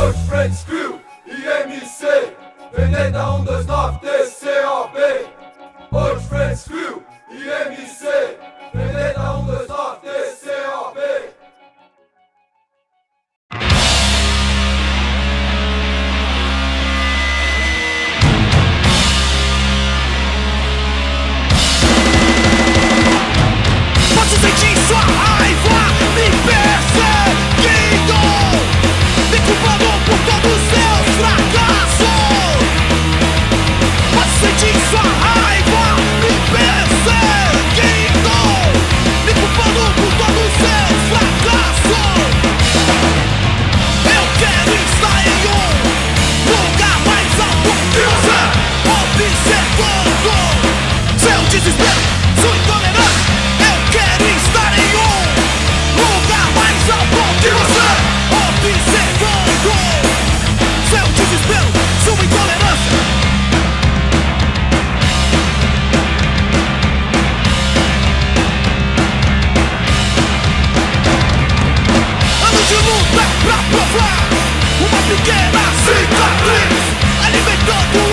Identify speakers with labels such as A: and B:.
A: Work, friend, screw, IMC Veneta 129 East. par pouvoir On va ma cicatrice. Elle est méthode